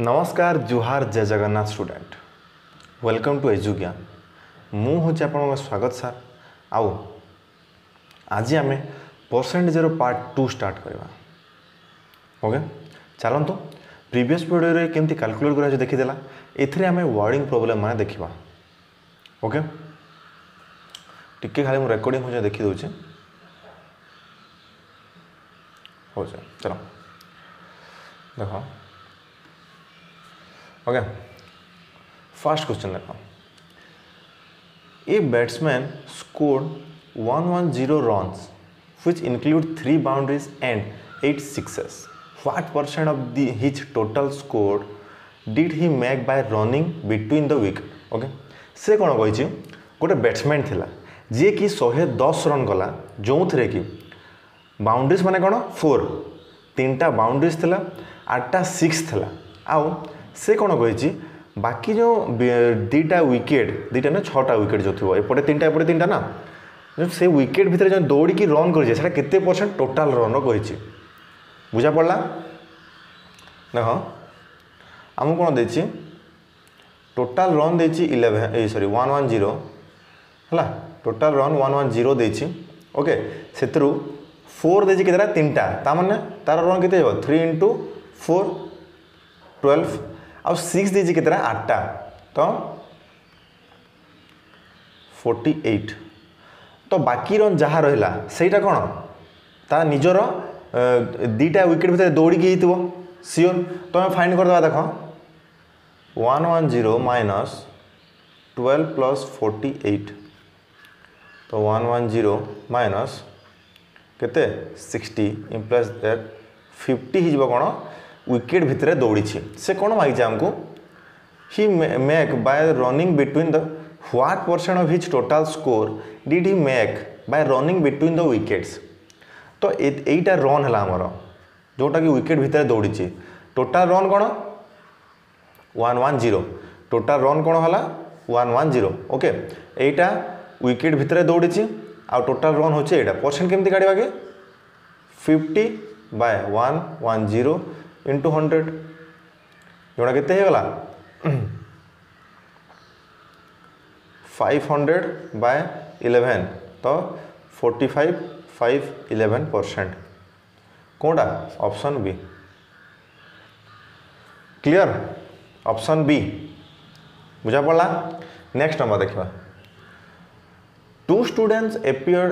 ନମସ୍କାର ଜୁହାର ଜୟ Jagannath student welcome to Edugyan ମୁଁ ହେଉଛି ଆପଣଙ୍କ ସ୍ୱାଗତ ସାର୍ ଆଉ ଆଜି ଆମେ ପରସେଣ୍ଟେଜର ପାର୍ଟ ଟୁ ଷ୍ଟାର୍ଟ କରିବା ଓକେ ଚାଲନ୍ତୁ ପ୍ରିଭିୟସ୍ ଭିଡ଼ିଓରେ କେମିତି କାଲକୁଲେଟ୍ କରାଯାଉଛି ଦେଖିଦେଲା ଏଥିରେ ଆମେ ୱାର୍ଡ଼ିଂ ପ୍ରୋବ୍ଲେମ୍ ମାନେ ଦେଖିବା ଓକେ ଟିକେ ଖାଲି ମୁଁ ରେକର୍ଡ଼ିଂ ହେଉଛି ଦେଖିଦେଉଛି ହଉ ସାର୍ ଚାଲ ଦେଖ ओके फर्स्ट क्वेश्चन देखो a batsman score 110 runs which include 3 boundaries and 8 sixes what percent of the, his total score did he make by running between the wicket okay से कौन कही गोटे बैट्समैन थिला जी कि 110 रन गला जो थे कि बाउंड्रीज माने कौन फोर तीन टा बाउंड्रीज थिला आठटा सिक्स थिला आउ ସେ କ'ଣ କହିଛି ବାକି ଯେଉଁ ଦୁଇଟା ୱିକେଟ୍ ଦୁଇଟା ନା ଛଅଟା ୱିକେଟ୍ ଯେଉଁ ଥିବ ଏପଟେ ତିନିଟା ଏପଟେ ତିନିଟା ନା ଯେଉଁ ସେ ୱିକେଟ୍ ଭିତରେ ଯେଉଁ ଦୌଡ଼ିକି ରନ୍ କରିଛି ସେଇଟା କେତେ ପରସେଣ୍ଟ ଟୋଟାଲ୍ ରନ୍ର କହିଛି ବୁଝା ପଡ଼ିଲା ଦେଖ ଆମକୁ କ'ଣ ଦେଇଛି ଟୋଟାଲ୍ ରନ୍ ଦେଇଛି ଇଲେଭେନ୍ ଏ ସରି ୱାନ୍ ୱାନ୍ ଜିରୋ ହେଲା total run one one zero ଦେଇଛି ଓକେ ସେଥିରୁ ଫୋର୍ ଦେଇଛି କେତେଟା ତିନିଟା ତା'ମାନେ ତା'ର ରନ୍ କେତେ ହେବ ଥ୍ରୀ ଇଣ୍ଟୁ ଫୋର୍ ଟୁଏଲ୍ଭ ଆଉ ସିକ୍ସ ଦେଇଛି କେତେଟା ଆଠଟା ତ ଫୋର୍ଟି ଏଇଟ୍ ତ ବାକିର ଯାହା ରହିଲା ସେଇଟା କ'ଣ ତା ନିଜର ଦୁଇଟା ୱିକେଟ୍ ଭିତରେ ଦୌଡ଼ିକି ହେଇଥିବ ସିଓର ତୁମେ ଫାଇନ୍ କରିଦେବା ଦେଖ one one zero minus twelve plus forty eight ତ ୱାନ୍ ୱାନ୍ ଜିରୋ ମାଇନସ୍ କେତେ ସିକ୍ସଟି ଇମ୍ପ୍ଲସ୍ ଦ୍ୟାଟ୍ ଫିଫ୍ଟି ହେଇଯିବ କ'ଣ ୱିକେଟ୍ ଭିତରେ ଦୌଡ଼ିଛି ସେ କ'ଣ ମାଗିଛି ଆମକୁ he make by running between the what percent of his total score did he make by running between the wickets ତ ଏଇଟା ରନ୍ ହେଲା ଆମର ଯେଉଁଟାକି ୱିକେଟ୍ ଭିତରେ ଦୌଡ଼ିଛି ଟୋଟାଲ୍ ରନ୍ କ'ଣ one one zero total run କ'ଣ ହେଲା ୱାନ୍ ୱାନ୍ ଜିରୋ ଓକେ ଏଇଟା ୱିକେଟ୍ ଭିତରେ ଦୌଡ଼ିଛି ଆଉ ଟୋଟାଲ୍ ରନ୍ ହେଉଛି ଏଇଟା ପରସେଣ୍ଟ କେମିତି କାଢ଼ିବା କି fifty by one one zero hundred hundred ಇವಣ ಕೆತ್ತೆ फाइव हंड्रेड बाय इलेवेन तो five five eleven percent कौटा option B clear option B बुझा पड़ा नेक्स्ट नंबर देखा two students appear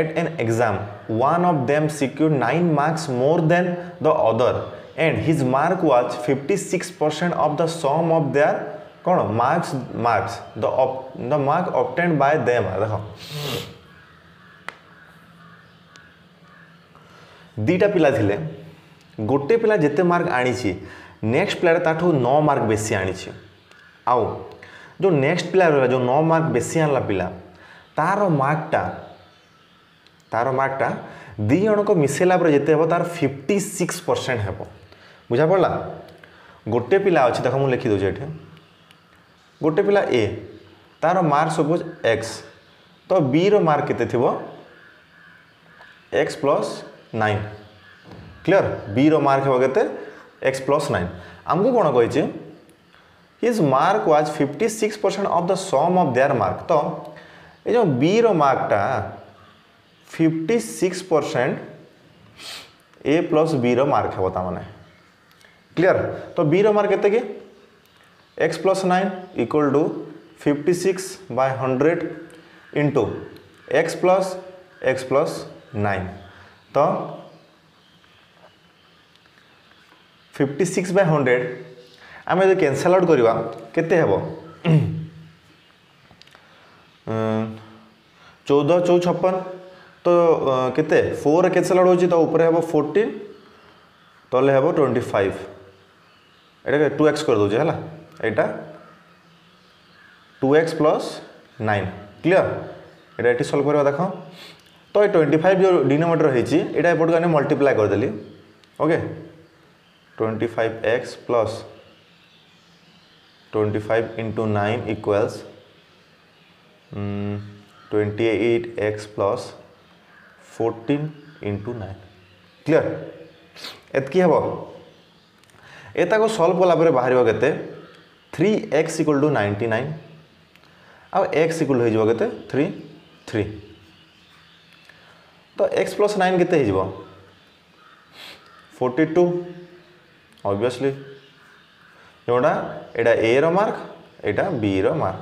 at an exam one of them secure nine marks more than the other and his mark was 56% percent of the sum of their कौन marks marks the the mark mark by by देख दीटा पिला थिले गोटे पिला जिते mark आनी next पिलार ताठू नौ mark बेसी आनी आउ जो नेक्स्ट पिला रहा जो नौ मार्क बेसी आनला पिला तार मार्कटा तार मार्कटा दी को मिसेला जिते हे तार फिफ्टी सिक्स परसेंट हे ବୁଝା ପଡ଼ିଲା ଗୋଟେ ପିଲା ଅଛି ତାକୁ ମୁଁ ଲେଖିଦେଉଛି ଏଠି ଗୋଟେ ପିଲା ଏ ତା'ର ମାର୍କ ସପୋଜ୍ ଏକ୍ସ ତ ବିର ମାର୍କ କେତେ ଥିବ ଏକ୍ସ ପ୍ଲସ୍ ନାଇନ୍ କ୍ଲିଅର୍ ବିର ମାର୍କ ହେବ କେତେ ଏକ୍ସ ପ୍ଲସ୍ ନାଇନ୍ ଆମକୁ କ'ଣ କହିଛି his mark was fifty six percent of the sum of their mark ତ ଏ ଯେଉଁ ବିର ମାର୍କଟା fifty six percent A plus Veer mark ହେବ ତା'ମାନେ क्लियर तो बी रार्क के X plus nine equal to fifty six by hundred into X plus X plus nine तो फिफ्टी सिक्स बाय हंड्रेड आम जो कैनसल आउट करवा के चौदह चौ छपन तो के फोर कैनसल आउट हो तो ऊपर हे फोर्टीन तले हे ट्वेंटी फाइव এটাকে টু এক্স করে দেছি হল এইটা two X plus nine clear এটা এটি সলভ করবা দেখ তো এই টোয়েন্টি ফাইভ যে ডিনোমিনেটর হয়েছি এটা এপটকে আমি multiply করেদেলি okay twenty five x plus twenty five into nine equals twenty eight x plus fourteen into nine clear एतकी हम यहाँ सल्व कला बाहर के three x equal to ninety nine आउ एक्स इक्वल हो जाए के थ्री थ्री तो एक्स प्लस नाइन के फोर्टी टू अबिययसली जोड़ा यहाँ ए रार्क यहाँ बी रार्क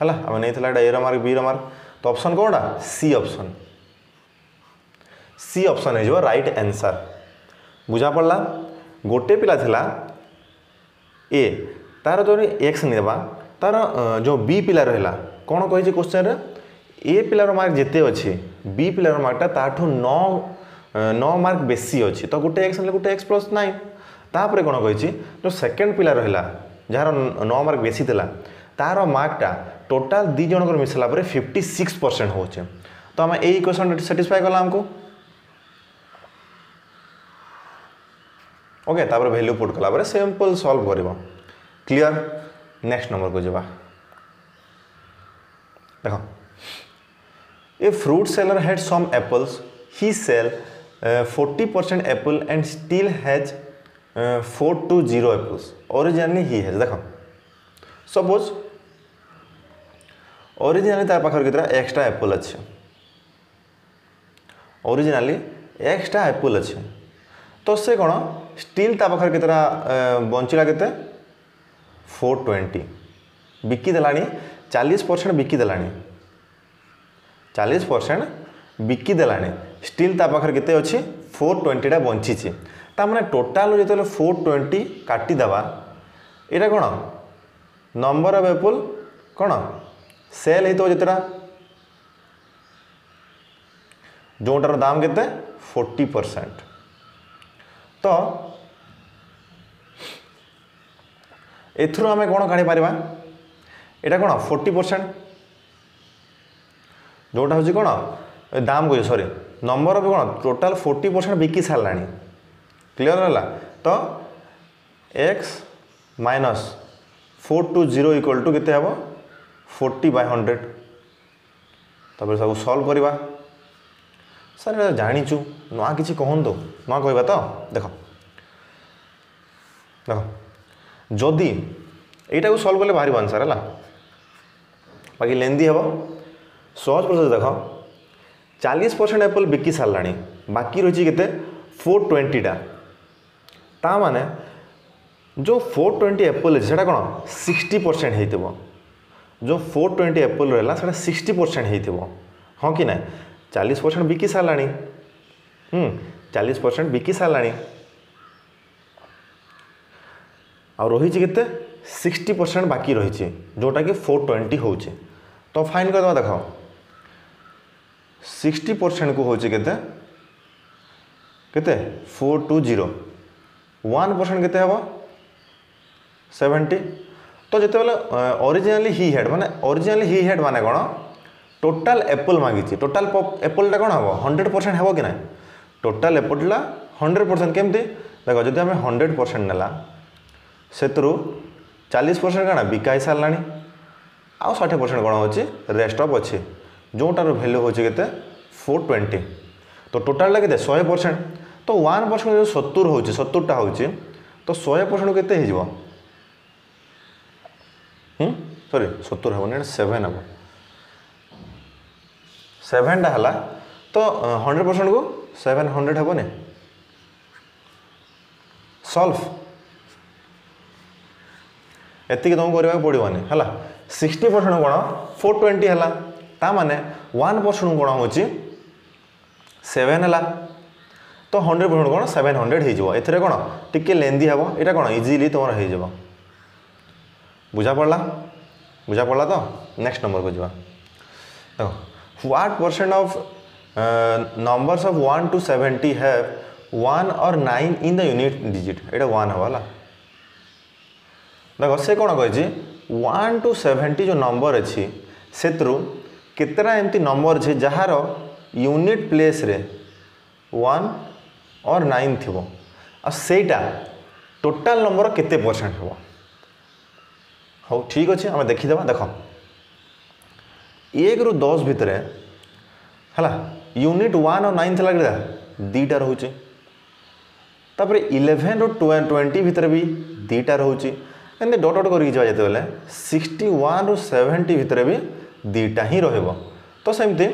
है नहीं ए रार्क बी रार्क तो अप्सन कौटा सी अप्सन सी अप्सन हो रईट आंसर बुझा पड़ा ଗୋଟିଏ ପିଲା ଥିଲା ଏ ତା'ର ଯଦି ଏକ୍ସ ନେବା ତା'ର ଯେଉଁ ବି ପିଲା ରହିଲା କ'ଣ କହିଛି କୋଶ୍ଚିନ୍ରେ ଏ ପିଲାର ମାର୍କ ଯେତେ ଅଛି ବି ପିଲାର ମାର୍କଟା ତା'ଠୁ ନଅ ନଅ ମାର୍କ ବେଶୀ ଅଛି ତ ଗୋଟେ ଏକ୍ସ ନେଲେ ଗୋଟେ ଏକ୍ସ ପ୍ଲସ୍ ନାଇନ୍ ତାପରେ କ'ଣ କହିଛି ଯେଉଁ ସେକେଣ୍ଡ ପିଲା ରହିଲା ଯାହାର ନଅ ମାର୍କ ବେଶୀ ଥିଲା ତା'ର ମାର୍କଟା ଟୋଟାଲ୍ ଦୁଇ ଜଣଙ୍କର ମିଶିଲା ପରେ ଫିଫ୍ଟି ସିକ୍ସ ପରସେଣ୍ଟ ହେଉଛି ତ ଆମେ ଏଇ କ୍ୱେଶ୍ଚନ୍ ସାଟିସ୍ଫାଏ କଲା ଆମକୁ ओके तापर भैल्यू पुट कला सिंपल सल्व कर क्लीयर नेक्स्ट नंबर को जवा देख a fruit seller had some apples he sell forty percent apple and still has four two zero apples originally he has देख suppose originally तार पाखर कितना एक्सट्रा एप्पल अच्छे ओरिजिनाली एक्सट्रा एप्पल अच्छे तो से कौन ಸ್ಟೀಲ್ ತಬಕರ್ ಕಿತರ ବଞ୍ଚିଲା ଫୋର୍ ଟ୍ୱେଣ୍ଟି ବିକିଦେଲାଣି ଚାଳିଶ ପରସେଣ୍ଟ ବିକିଦେଲାଣି ଚାଳିଶ ପରସେଣ୍ଟ ବିକିଦେଲାଣି ଷ୍ଟିଲ୍ ତା ପାଖରେ କେତେ ଅଛି ଫୋର୍ ଟ୍ୱେଣ୍ଟିଟା ବଞ୍ଚିଛି ତାମାନେ ଟୋଟାଲ୍ ଯେତେବେଳେ ଫୋର୍ ଟ୍ୱେଣ୍ଟି କାଟିଦେବା ଏଇଟା କ'ଣ ନମ୍ବର ଅଫ୍ ଏପୁଲ୍ କ'ଣ ସେଲ୍ ହେଇଥିବ ଯେତେଟା ଯେଉଁଟାର ଦାମ କେତେ ଫୋର୍ଟି ପରସେଣ୍ଟ ତ ଏଥିରୁ ଆମେ କ'ଣ କାଢ଼ିପାରିବା ଏଇଟା କ'ଣ ଫୋର୍ଟି ପରସେଣ୍ଟ ଯେଉଁଟା ହେଉଛି କ'ଣ ଦାମ କହୁଛି ସରି ନମ୍ବର କ'ଣ ଟୋଟାଲ୍ ଫୋର୍ଟି ପରସେଣ୍ଟ ବିକି ସାରିଲାଣି କ୍ଲିଅର୍ ହେଲା ତ X minus four two zero equal to କେତେ ହେବ ଫୋର୍ଟି ବାଇ ହଣ୍ଡ୍ରେଡ଼ ତାପରେ ସବୁ ସଲ୍ଭ କରିବା ସାର୍ ଏଇଟା ଜାଣିଛୁ ना कि कहतु ना कह तो देख देख जदि यू सल्व कले बाहर आंसर है बाकी लेंदी हम सहज प्रोसेस देख चालीस परसेंट एपल बिकि सारा बाकी रही फोर ट्वेंटीटा ता मैंने जो फोर ट्वेंटी एपल अच्छे से कौन सिक्सटी परसेंट हो जो फोर ट्वेंटी एपल रहा सिक्सटी परसेंट हो हाँ कि ना चालीस परसेंट बिकि सारा ଚାଳିଶ ପରସେଣ୍ଟ ବିକି ସାରିଲାଣି ଆଉ ରହିଛି କେତେ ସିକ୍ସଟି ପରସେଣ୍ଟ ବାକି ରହିଛି ଯେଉଁଟାକି ଫୋର୍ ଟ୍ୱେଣ୍ଟି ହେଉଛି ତ ଫାଇନ୍ କରିଦେବା ଦେଖ ସିକ୍ସଟି ପରସେଣ୍ଟକୁ ହେଉଛି କେତେ କେତେ four two zero one percent କେତେ ହେବ ସେଭେଣ୍ଟି ତ ଯେତେବେଳେ ଅରିଜିନାଲି ହି ହେଡ଼୍ ମାନେ ଅରିଜିନାଲି ହି ହେଡ଼୍ ମାନେ କ'ଣ ଟୋଟାଲ୍ ଆପଲ୍ ମାଗିଛି ଟୋଟାଲ୍ ଆପଲ୍ଟା କ'ଣ ହେବ ହଣ୍ଡ୍ରେଡ଼ ପରସେଣ୍ଟ ହେବ କି ନାହିଁ ଟୋଟାଲ୍ ଏପଟଲା ହଣ୍ଡ୍ରେଡ଼ ପରସେଣ୍ଟ କେମିତି ଦେଖ ଯଦି ଆମେ ହଣ୍ଡ୍ରେଡ଼ ପରସେଣ୍ଟ ନେଲା ସେଥିରୁ ଚାଳିଶ ପରସେଣ୍ଟ କାଣା ବିକା ହେଇସାରିଲାଣି ଆଉ ଷାଠିଏ ପରସେଣ୍ଟ କ'ଣ ହେଉଛି ରେଷ୍ଟ ଅଫ୍ ଅଛି ଯେଉଁଟାର ଭ୍ୟାଲ୍ୟୁ ହେଉଛି କେତେ ଫୋର୍ ଟ୍ୱେଣ୍ଟି ତ ଟୋଟାଲ୍ଟା କେତେ ଶହେ ପରସେଣ୍ଟ ତ ୱାନ୍ ପରସେଣ୍ଟ ଯେଉଁ ସତୁରି ହେଉଛି ସତୁରିଟା ହେଉଛି ତ ଶହେ ପରସେଣ୍ଟ କେତେ ହେଇଯିବ ସରି ସତୁର ହେବନି ଏଇଟା ସେଭେନ୍ ହେବ ସେଭେନ୍ଟା ହେଲା ତ ହଣ୍ଡ୍ରେଡ଼ ପରସେଣ୍ଟକୁ সেভেন হন্ড্রেড হব না সলভ ଏତିକି ତୁମକୁ କରିବାକୁ ପଡ଼ିବନି ହେଲା ସିକ୍ସଟି ପରସେଣ୍ଟ କ'ଣ ଫୋର୍ ଟ୍ୱେଣ୍ଟି ହେଲା ତା'ମାନେ ୱାନ୍ ପରସେଣ୍ଟ କ'ଣ ହେଉଛି ସେଭେନ୍ ହେଲା ତ ହଣ୍ଡ୍ରେଡ଼ ପରସେଣ୍ଟ କ'ଣ ସେଭେନ୍ ହଣ୍ଡ୍ରେଡ଼ ହେଇଯିବ ଏଥିରେ କ'ଣ ଟିକିଏ ଲେନ୍ଦି ହେବ ଏଇଟା କ'ଣ ଇଜିଲି ତୁମର ହେଇଯିବ ବୁଝା ପଡ଼ିଲା ବୁଝା ପଡ଼ିଲା ତ ନେକ୍ସଟ ନମ୍ବରକୁ ଯିବା ଦେଖ what percent of numbers of one two seventy have one और nine in the unit digit ये वन हेला देख से कौन कही टू सेवेन्टी जो नंबर अच्छे से कतटा एमती नंबर अच्छे जार यूनिट प्लेस रे वन और नाइन थी आईटा टोटल नंबर केते परसेंट हो हाँ ठीक अच्छे आम देखीद देख एक रु दस भाला यूनिट वन और नाइन लगे दीटा रोच इलेवेन रु ट्वेंटी भितर भी दीटा रोच डट डट करते सिक्सटी वन रु सेवेन्टी भितर भी दीटा ही रोह तो सेमती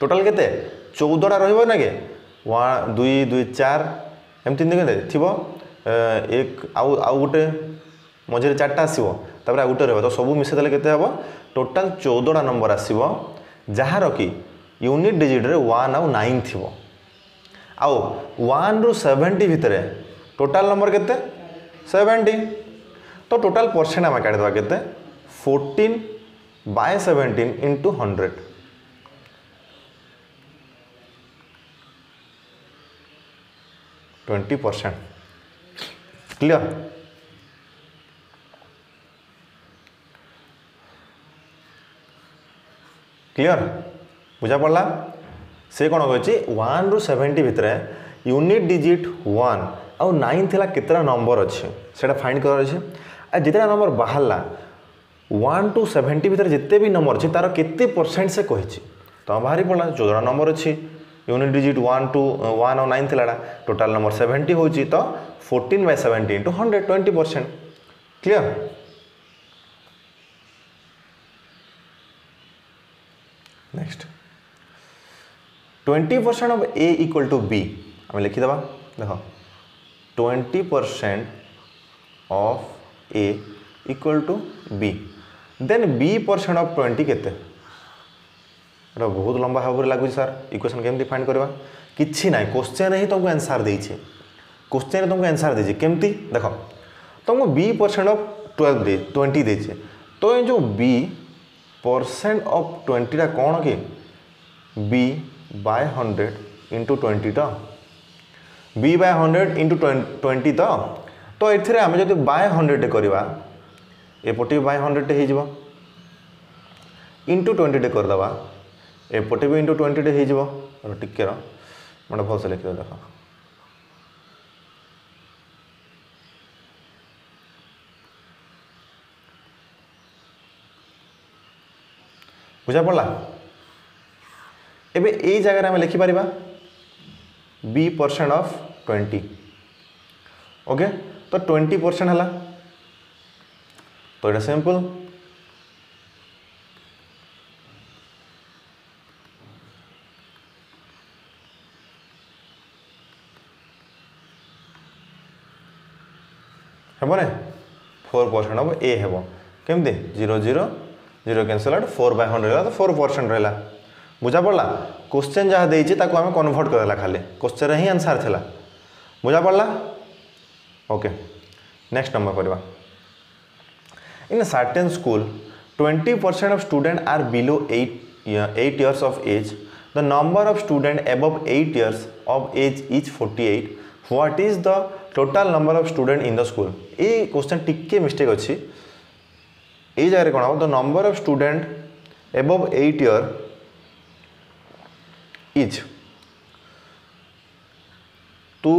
टोटाल के चौदा रे वा दुई दुई चार एमती थी एक आउ गोटे मझे चार्टा आसवे आउ गोटे रो सब मिसेदे के टोटाल चौदा नंबर आसव कि यूनिट डिजिट्रे वन आउ नाइन थी आउ वन रु सेवेन्टी भितर टोटाल नंबर के सेवेन्टी तो टोटाल परसेंट आम काढ़ के fourteen by seventeen into hundred twenty percent clear clear বুঝা পড়লা সে কোণ কী ওয়ান রু সেভেন্টি ভিতরে ইউনিট ডিজিট ওয়ান আউ নাইন লা কেতটা নম্বর অছে সেটা ফাইন্ড করার আছে আর যেতটা নম্বর বাহারা ওয়ান টু সেভেন্টি ভিতরে যেতে বি নম্বর অছে তার কেতে পরসেন্ট সে কী তোমার বাহারি পড়া চোদ্দটা নম্বর অছে unit digit one two one আউ নাইন লাটা টোটাল নম্বর সেভেন্টি হচ্ছে তো fourteen by seventy into hundred twenty percent clear next twenty percent of A equal to B আমি লিখিদেবা দেখ twenty percent of A equal to B then B percent of twenty কেতে এটা বহুত লম্বা ভাবে লাগুছে স্যার ইকুয়েসন কেমি ফাইন্ড করা কিছু না কোশ্চেন হি তোমাকে আনসার দিয়েছে কোশ্চেন তোমাকে আনসার দিয়েছে কেমতি দেখ তোমাকে বি পরসেন্ট অফ টুয়েলভ দিয়ে টোয়েন্টি দিয়েছে তো এই যে বি परसेंट ऑफ ट्वेंटीटा कौन कि B by hundred into twenty तो B by hundred into twenty तो तो ये आम जो बाय हंड्रेड करवा एपटे बाय हंड्रेड हो इंटु ट्वेंटी करदे एपटे भी इंटु ट्वेंटी हो टे रहा भलसे लिख देख बुझा पड़ा एवं यही जगार आम लिखिपर B percent of twenty okay तो ट्वेंटी परसेंट है तो यहाँ सिंपल हम फोर परसेंट हम ए हम केमती zero zero zero cancel out four by hundred रहा तो फोर परसेंट रहा বুঝা ପଡ଼ିଲା କୋଶ୍ଚେନ୍ ଯାହା ଦେଇଛି ତାକୁ ଆମେ କନଭର୍ଟ କରିଦେଲା ଖାଲି କୋଶ୍ଚେନ୍ରେ ହିଁ ଆନ୍ସାର୍ ଥିଲା ବୁଝା ପଡ଼ିଲା ଓକେ ନେକ୍ସଟ ନମ୍ବର କରିବା in certain school twenty percent of student are below eight eight years of age the number of student above eight years of age is forty eight what is the total number of student in the school ଏଇ question ଟିକେ mistake ଅଛି ଏଇ ଜାଗାରେ କ'ଣ ହେବ the number of student above eight year is two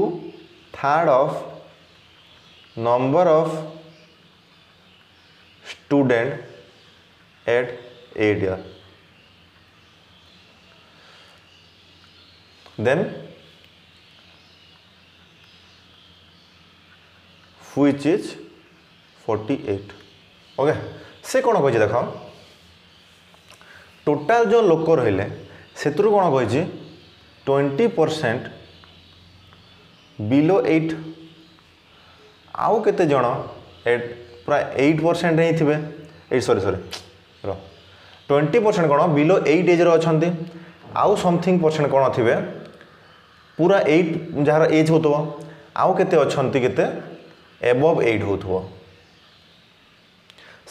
third of number of student at eight year then which is 48 okay से कौन कह देख टोटाल जो लोक रहिले ସେଥିରୁ କ'ଣ କହିଛି ଟ୍ୱେଣ୍ଟି ପରସେଣ୍ଟ ବିଲୋ ଏଇଟ୍ ଆଉ କେତେ ଜଣ ଏଟ୍ ପୁରା ଏଇଟ୍ ପରସେଣ୍ଟ ହିଁ ଥିବେ ଏଇଟ୍ ସରି ସରି ର ଟ୍ୱେଣ୍ଟି ପରସେଣ୍ଟ କ'ଣ ବିଲୋ ଏଇଟ୍ ଏଜ୍ରେ ଅଛନ୍ତି ଆଉ ସମଥିଙ୍ଗ ପରସେଣ୍ଟ କ'ଣ ଥିବେ ପୁରା ଏଇଟ୍ ଯାହାର ଏଜ୍ ହେଉଥିବ ଆଉ କେତେ ଅଛନ୍ତି କେତେ ଏବଭ୍ ଏଇଟ୍ ହେଉଥିବ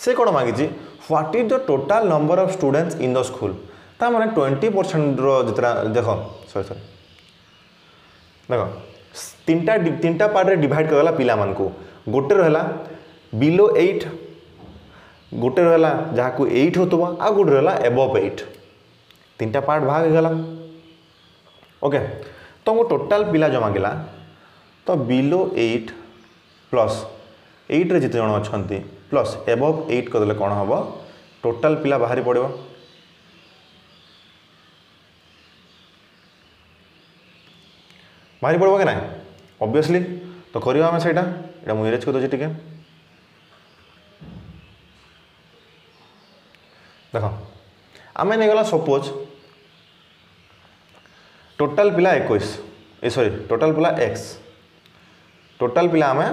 ସେ କ'ଣ ମାଗିଛି what is the total number of students in the school ତାମାନେ ଟ୍ୱେଣ୍ଟି ପରସେଣ୍ଟର ଯେତେଟା ଦେଖ ସରି ସରି ଦେଖ ତିନିଟା ତିନିଟା ପାର୍ଟରେ ଡିଭାଇଡ଼ କରାଗଲା ପିଲାମାନଙ୍କୁ ଗୋଟେ ରହିଲା ବିଲୋ ଏଇଟ୍ ଗୋଟେ ରହିଲା ଯାହାକୁ ଏଇଟ୍ ହେଉଥିବ ଆଉ ଗୋଟେ ରହିଲା ଏବଭ୍ ଏଇଟ୍ ତିନିଟା ପାର୍ଟ ଭାଗ ହେଇଗଲା ଓକେ ତ ମୁଁ ଟୋଟାଲ୍ ପିଲା ଜମାଗିଲା ତ ବିଲୋ ଏଇଟ୍ ପ୍ଲସ୍ ଏଇଟ୍ରେ ଯେତେ ଜଣ ଅଛନ୍ତି ପ୍ଲସ୍ ଏବଭ୍ ଏଇଟ୍ କରିଦେଲେ କ'ଣ ହେବ ଟୋଟାଲ୍ ପିଲା ବାହାରି ପଡ଼ିବ ବାହାରି ପଡ଼ିବ କି ନାହିଁ ଅବଭିୟସ୍ଲି ତ କରିବା ଆମେ ସେଇଟା ଏଇଟା ମୁଁ ଇରେଜ୍ କରିଦେଉଛି ଟିକେ ଦେଖ ଆମେ ନେଇଗଲା ସପୋଜ୍ ଟୋଟାଲ୍ ପିଲା ଏକୋଇଶ ଏ ସରି ଟୋଟାଲ୍ ପିଲା ଏକ୍ସ ଟୋଟାଲ୍ ପିଲା ଆମେ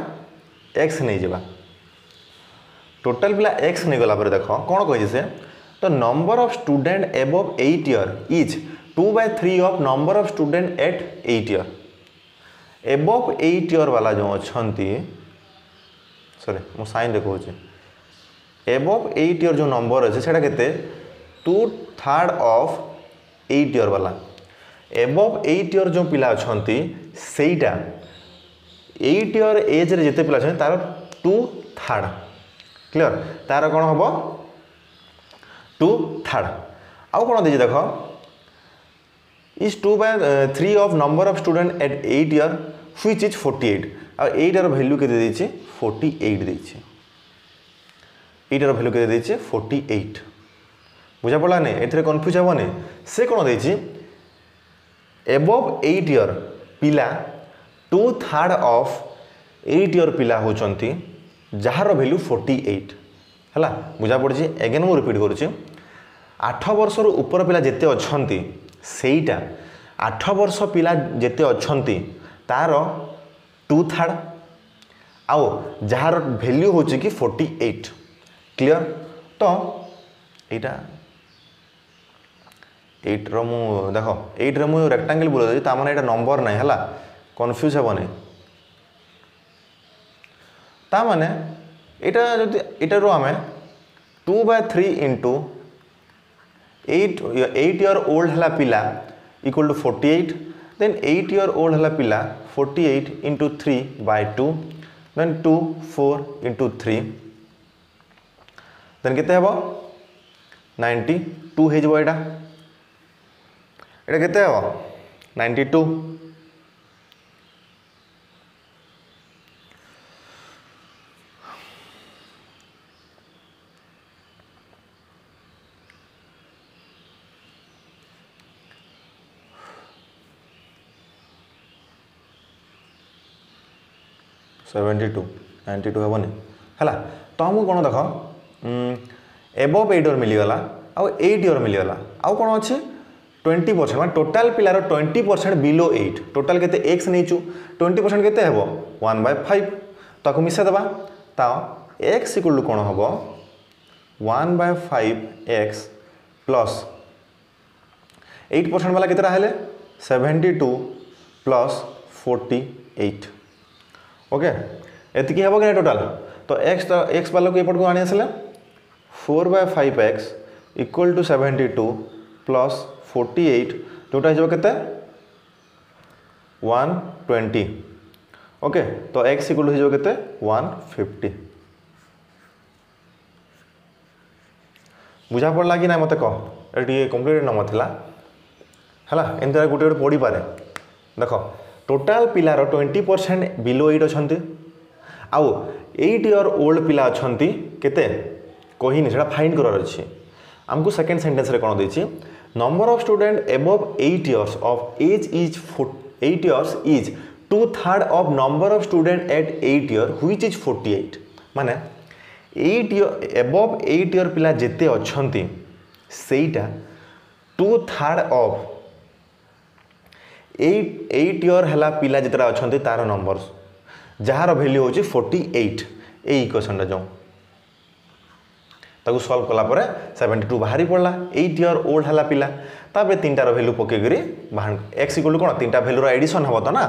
ଏକ୍ସ ନେଇଯିବା ଟୋଟାଲ୍ ପିଲା ଏକ୍ସ ନେଇଗଲା ପରେ ଦେଖ କ'ଣ କହିଛି ସେ ତ number of student above eight year is two by three of number of student at eight year above eight year ବାଲା ଯେଉଁ ଅଛନ୍ତି ସରି ମୁଁ ସାଇନ୍ରେ କହୁଛି ଏବଭ୍ ଏଇଟ୍ ଇୟର୍ ଯେଉଁ ନମ୍ବର ଅଛି ସେଇଟା କେତେ two third of eight year ବାଲା ଏବଭ୍ ଏଇଟ୍ ଇୟର୍ ଯେଉଁ ପିଲା ଅଛନ୍ତି ସେଇଟା ଏଇଟ୍ ଇୟର୍ ଏଜ୍ରେ ଯେତେ ପିଲା ଅଛନ୍ତି ତା'ର ଟୁ ଥାର୍ଡ଼ କ୍ଲିଅର ତା'ର କ'ଣ ହେବ ଟୁ ଥାର୍ଡ଼ ଆଉ କ'ଣ ଦେଇଛି ଦେଖ is 2 by uh, 3 of number of student at 8 year which is forty eight আর এইটার ভ্যালু কেটে দিয়েছে ফোর্টি এইট দিয়েছে এইটার ভ্যালু কেটে দিয়েছে ফোর্টি এইট বুঝা পড়লা নে এতে কনফ্ୟୁজ হব নে সে কোণ দিয়েছে above eight year পিলা two third of eight year পিলা হচ্ছেন যার ভ্যালু ফোর্টি এইট বুঝা ବୁଝାପଡ଼ୁଛି এগেন মু রিপিট করছি আঠ বর্ষর উপর পিলা যেতে অনেক সেইটা আঠ বর্ষ পিলা যেতে অনেক ତାର ଟୁ ଥାର୍ଡ଼ ଆଉ ଯାହାର ଭ୍ୟାଲ୍ୟୁ ହେଉଛି କି ଫୋର୍ଟି ଏଇଟ୍ କ୍ଲିଅର୍ ତ ଏଇଟା ଏଇଟ୍ର ମୁଁ ଦେଖ ଏଇଟ୍ରେ ମୁଁ ରେକ୍ଟାଙ୍ଗଲ୍ ବୁଲେଇ ଦେଉଛି ତା ମାନେ ଏଇଟା ନମ୍ବର ନାହିଁ ହେଲା କନଫ୍ୟୁଜ୍ ହେବନି ତା ମାନେ ଏଇଟା ଯଦି ଏଇଟାରୁ ଆମେ two by three into eight eight year old ହେଲା ପିଲା equal to forty eight then 8 year old hela pila 48 into 3 by 2 then 2 4 into 3 then kete hebo 92 ହେଇଯିବ ଏଇଟା ଏଇଟା କେତେ ହେବ 92 ସେଭେଣ୍ଟି ଟୁ ନାଇଣ୍ଟି ଟୁ ହେବନି ହେଲା ତ ଆମକୁ କ'ଣ ଦେଖ ଏବଭ୍ ଏଇଟ୍ ଇୟର୍ ମିଳିଗଲା ଆଉ ଏଇଟ୍ ଇୟର୍ ମିଳିଗଲା ଆଉ କ'ଣ ଅଛି ଟ୍ୱେଣ୍ଟି ପରସେଣ୍ଟ ମାନେ ଟୋଟାଲ୍ ପିଲାର twenty percent below eight total କେତେ ଏକ୍ସ ନେଇଛୁ ଟ୍ୱେଣ୍ଟି ପରସେଣ୍ଟ କେତେ ହେବ ୱାନ୍ ବାଇ ଫାଇଭ୍ ତାକୁ ମିଶାଇଦେବା ତ ଏକ୍ସ ଇକୁଲ୍ କ'ଣ ହେବ one by five X plus eight percent वाला कितना है seventy two plus forty eight okay ଏତିକି ହେବ କି ନାହିଁ ଟୋଟାଲ୍ ତ ଏକ୍ସ ଏକ୍ସ ପାଲକୁ ଏପଟକୁ ଆଣି ଆସିଲେ four by five X equal to seventy two plus forty eight ଯେଉଁଟା ହେଇଯିବ କେତେ ୱାନ୍ ଟ୍ୱେଣ୍ଟି ଓକେ ତ ଏକ୍ସ ଇକ୍ୱାଲ୍ ହେଇଯିବ କେତେ ୱାନ୍ ଫିଫ୍ଟି ବୁଝା ପଡ଼ିଲା କି ନାହିଁ ମୋତେ କହ ଏଇଟା ଟିକେ କମ୍ପ୍ଲିଟ୍ ନମ୍ବର ଥିଲା ହେଲା ଏମିତି ଗୋଟିଏ ଗୋଟେ ପଢ଼ିପାରେ ଦେଖ ଟୋଟାଲ ପିଲାର ଟ୍ୱେଣ୍ଟି ପରସେଣ୍ଟ ବିଲୋ ଏଇଟ୍ ଅଛନ୍ତି ଆଉ ଏଇଟ୍ ଇୟର୍ ଓଲ୍ଡ ପିଲା ଅଛନ୍ତି କେତେ କହିନି ସେଇଟା ଫାଇନ୍ କରିବାର ଅଛି ଆମକୁ ସେକେଣ୍ଡ ସେଣ୍ଟେନ୍ସରେ କ'ଣ ଦେଇଛି number of student above eight years of age is eight years is two third of number of student at eight year which is forty eight ମାନେ eight year above eight year ପିଲା ଯେତେ ଅଛନ୍ତି ସେଇଟା two third of eight eight year ହେଲା ପିଲା ଯେତେଟା ଅଛନ୍ତି ତା'ର ନମ୍ବର ଯାହାର ଭ୍ୟାଲ୍ୟୁ ହେଉଛି ଫୋର୍ଟି ଏଇଟ୍ ଏଇ ଇକ୍ୱେସନ୍ଟା ଯେଉଁ ତାକୁ ସଲ୍ଭ କଲାପରେ ସେଭେଣ୍ଟି ଟୁ ବାହାରି ପଡ଼ିଲା ଏଇଟ୍ ଇୟର୍ ଓଲ୍ଡ ହେଲା ପିଲା ତାପରେ ତିନିଟାର ଭ୍ୟାଲ୍ୟୁ ପକେଇକରି ଏକ୍ସ ଇକ୍ୱାଲ୍ ଟୁ କ'ଣ ତିନିଟା ଭ୍ୟାଲ୍ୟୁର ଏଡ଼ିସନ୍ ହେବ ତ ନା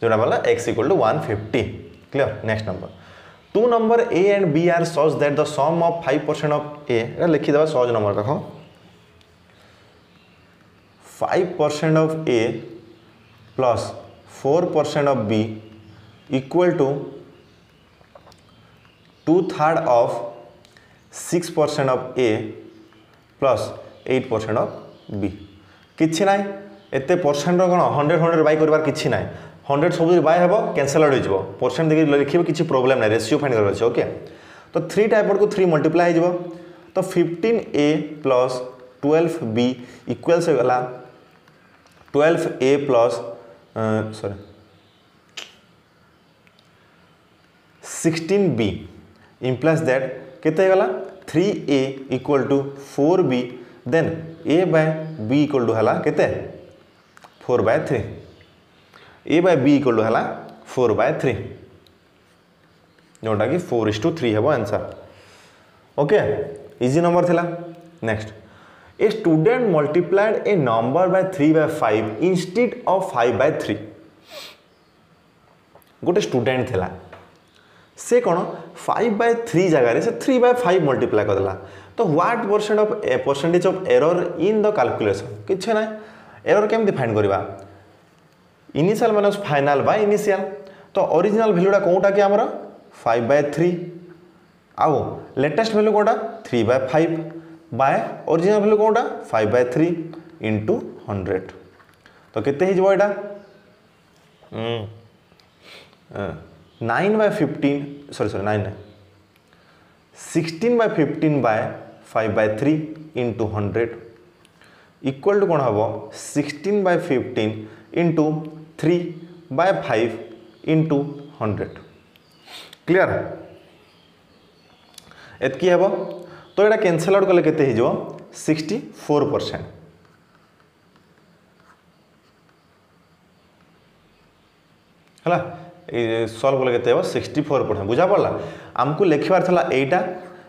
ଯେଉଁଟା ବୋଲେ x equal to one fifty clear next number two number a and b are such that the sum of five percent of a ଏଇଟା ଲେଖିଦେବା ସହଜ ନମ୍ବର ଦେଖ five percent of a plus 4 percent of B equal to 2 third of 6 percent of A plus 8 percent of B किसी ना एत percent कौन hundred hundred by कर कि ना हंड्रेड सब बाय हे कैनसलड हो परसेंट देखिए लिखे किसी प्रोब्लेम ना रेसीो फाइन कर अच्छे ओके तो थ्री टाइपर को थ्री मल्टीप्लाई हो तो fifteen a plus twelve b equals होगा twelve a plus sorry sixteen b implies that कितने three a equal to four b they a by b equal to है के four by three a by b equal to है four by three जोटा कि four is to three हम answer okay easy number थी next a student multiplied a number by three by five instead of five by three गोटे student थी से कौन five by three जगार से थ्री बाय फाइव मल्टीप्लाए कर तो what percent of percentage of error in the calculation किसी ना एरर केमी फाइंड करवा initial minus final by initial तो ओरिजिनल भैल्यूटा कौटा कि आम फाइव बाय थ्री आउ latest value कौटा three by five by original value टा five by three into hundred तो कितने यहाँ nine by fifteen sorry sorry nine sixteen by fifteen by five by three into hundred equal to कौन हम sixteen by fifteen into three by five into hundred clear एतकी हम তো এটা cancel out କଲେ କେତେ ହେଇଯିବ ସିକ୍ସଟି ଫୋର୍ ପରସେଣ୍ଟ ହେଲା solve କଲେ କେତେ ହେବ ସିକ୍ସଟି ଫୋର୍ ପରସେଣ୍ଟ ବୁଝା ପଡ଼ିଲା ଆମକୁ ଲେଖିବାର ଥିଲା ଏଇଟା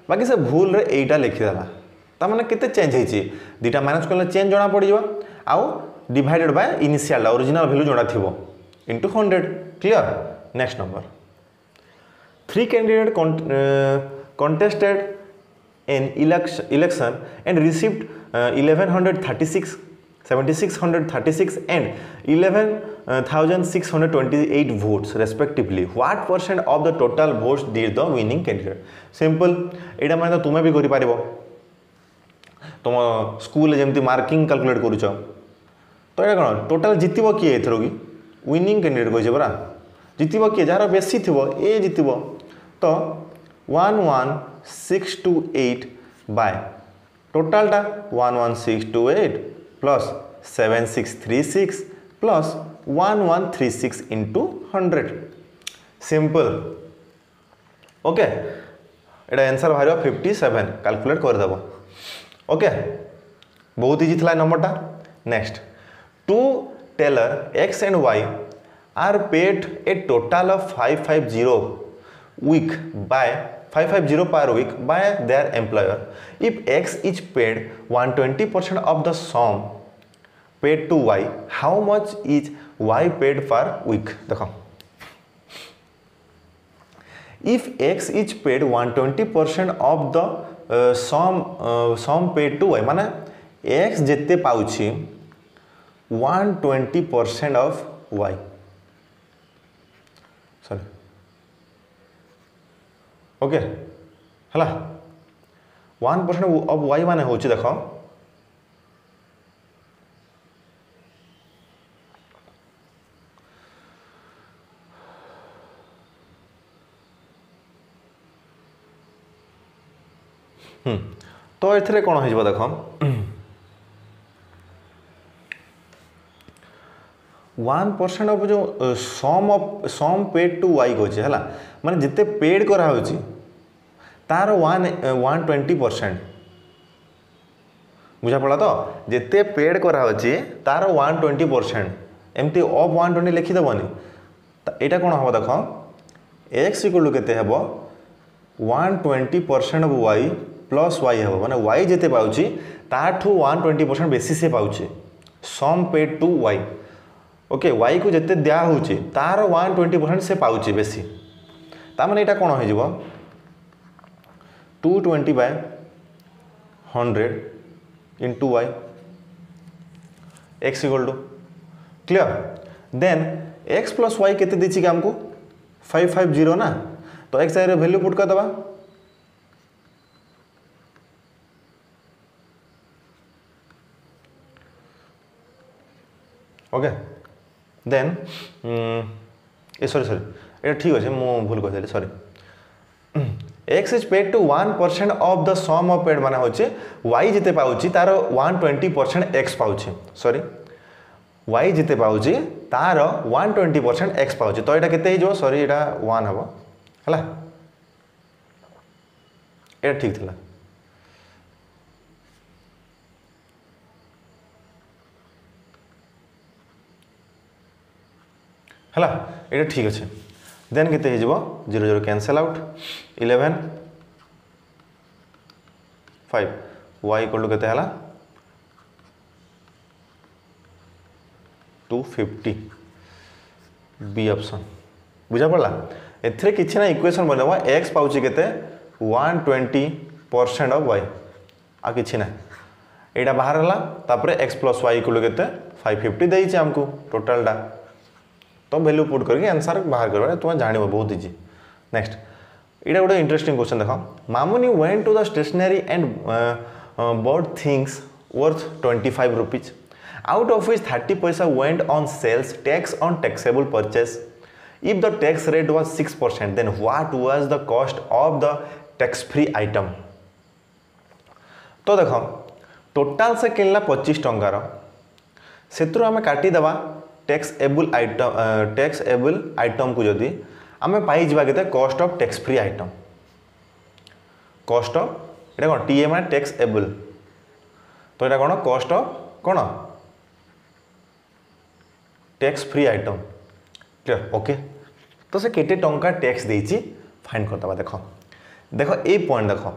ବାକି ସେ ଭୁଲରେ ଏଇଟା ଲେଖିଦେଲା ତାମାନେ କେତେ ଚେଞ୍ଜ ହେଇଛି ଦୁଇଟା ମାଇନସ୍ କଲେ ଚେଞ୍ଜ ଜଣା ପଡ଼ିଯିବ ଆଉ ଡିଭାଇଡେଡ଼ ବାଇ ଇନିସିଆଲ୍ଟା ଅରିଜିନାଲ୍ ଭ୍ୟାଲ୍ୟୁ ଜଣା ଥିବ into hundred clear next number three candidate contested in election, election and received uh, 1136 7636 and 11628 votes respectively what percent of the total votes did the winning candidate simple এটা মানে তুমি B করি পারিব তোম স্কুলে যেমতি marking calculate করুছ তো এটা কোন টোটাল জিতিব কি এথর কি উইনিং ক্যান্ডিডেট কইছে পরা জিতিব কি যার বেশি থিব এ জিতিব তো 1 1 six two eight by total one one six two eight plus seven six three six plus one one three six into hundred simple okay यहाँ एनसर बाहर फिफ्टी सेवेन काल्कुलेट करदेव ओके बहुत इजी था नंबरटा next two tailor x and y are paid a total of five five zero week by 550 per week by their employer. If X is paid 120% of the sum paid to Y, how much is Y paid per week? देखो if x is paid 120% of the uh, sum uh, sum paid to y মানে x যেতে পাউছি 120% of y okay ହେଲା one percent of Y ମାନେ ହେଉଛି ଦେଖ ତ ଏଥିରେ କ'ଣ ହେଇଯିବ ଦେଖ ୱାନ୍ ପରସେଣ୍ଟ ଅଫ୍ ଯେଉଁ sum of sum paid to y କହିଛି ହେଲା মানে যেতে পেড করা ହେଉଛି তার ওয়ান ওয়ান টোয়েন্টি ପରସେଣ୍ଟ ବୁଝାପଡ଼ା ତ ଯେତେ ପେଡ଼୍ କରାହେଉଛି ତାର ୱାନ୍ ଟ୍ୱେଣ୍ଟି ପରସେଣ୍ଟ ଏମିତି ଅଫ୍ ୱାନ୍ ଟ୍ୱେଣ୍ଟି ଲେଖିଦେବନି ଏଇଟା କ'ଣ ହେବ ଦେଖ ଏକ୍ସ ଇକ୍ୱାଲ୍ ଟୁ କେତେ ହେବ one twenty percent of y plus y ହେବ ମାନେ ୱାଇ ଯେତେ ପାଉଛି ତାଠୁ ୱାନ୍ ଟ୍ୱେଣ୍ଟି ପରସେଣ୍ଟ ବେଶୀ ସେ ପାଉଛି sum paid to Y okay ୱାଇକୁ ଯେତେ ଦିଆହେଉଛି ତାର ୱାନ୍ ଟ୍ୱେଣ୍ଟି ପରସେଣ୍ଟ ସେ ପାଉଛି ବେଶୀ ताने এটা कौन हो two twenty by hundred into y x equal to clear then x plus y के आमको फाइव फाइव जीरो ना तो एक्स आई भैल्यू पुट कर okay then a sorry sorry এটা ঠিক আছে মু ভুল কথা sorry x is paid to one percent of the sum of paid মানে হচ্ছে ওয়াই যেতে পাওছি তার ওয়ান টোয়েন্টি পরসেন্ট এক্স পাচ্ছে সরি ওয়াই যেতে পাওছি তার ওয়ান টোয়েন্টি পরসেন্ট এক্স পাচ্ছে তো এটা কেতে হয়ে যাব সরি এটা ওয়ান হব হল এটা ঠিক লা হ্যাঁ এটা ঠিক আছে দেন কেতে হয়ে zero zero cancel out eleven five y equal to কেতে হল টু ফিফটি বি অপশন বুঝা পড়া এতে কিছু না ইকুয়েসন বনাবা এক্স পাচ্ছি কেতে one twenty percent of y आ कि ना यहाँ बाहर है एक्स प्लस वाई को फाइव फिफ्टी देमको टोटालटा तो भैल्यू पुट करके आंसर बाहर कर तुम्हें जान बहुत इज नेक्स्ट इटा गोटे इंटरेस्टिंग क्वेश्चन देख मामुनि went to the stationery and bought things worth twenty five rupees out of which thirty paisa went on sales tax on taxable purchase if the tax rate was six percent then what was the cost of the tax free item तो देख total से किनला पचीस टकर आम काटिदेवा taxable item uh, taxable item को जदि आम पाइबा के cost of tax free item cost of यहाँ कौन टीए मैं टैक्स एबल तो यहाँ कौन कस्ट अफ कौन tax free item clear okay तो से केटे टंका टैक्स दे फाइन करदे देख देख ये पॉइंट देख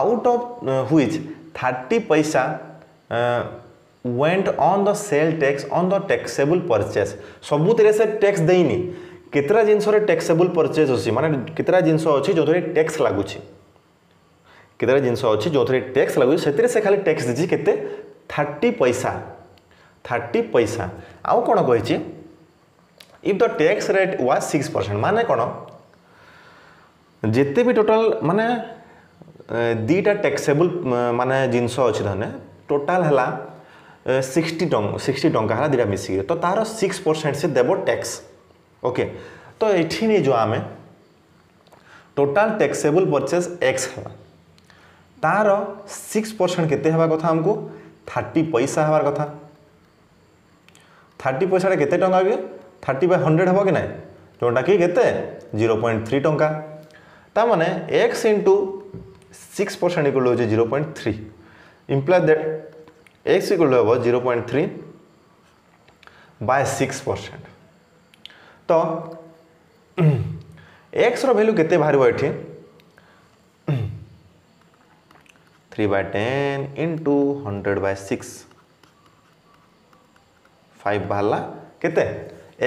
out of which thirty paisa went on the sale tax on the taxable purchase सबुतिर से टैक्स देनी कितना जिनसरे टैक्सेबल परचेज अच्छी माने कितना जिनस अच्छी जो टैक्स लगुच कितना जिनस अच्छी जो टैक्स लगुच से खाली टैक्स देती के थर्टी पैसा थर्टी पैसा आउ कौन कही if the tax rate was six percent मान कौन जिते भी टोटाल माने दीटा टैक्सेबुल माने जिनस अच्छी धने टोटाल है सिक्सटी सिक्सटी टाँग है दुटा मिसिक तो तार सिक्स परसेंट से देव टैक्स ओके तो ये नहीं जो आम टोटाल टैक्सेबल परचेज एक्स है तार सिक्स परसेंट के कथा आमको थर्टी पैसा हबार कथा थर्टी पैसा के थर्टी बै हंड्रेड हम कि ना जोटा कि जीरो पॉइंट थ्री टाँचा ता मैंने x into six percent equal हो zero point three imply that x equal to हम zero point three by six percent तो एक्स रैल्यू के बाहर ये three by ten into hundred by six five बाहर के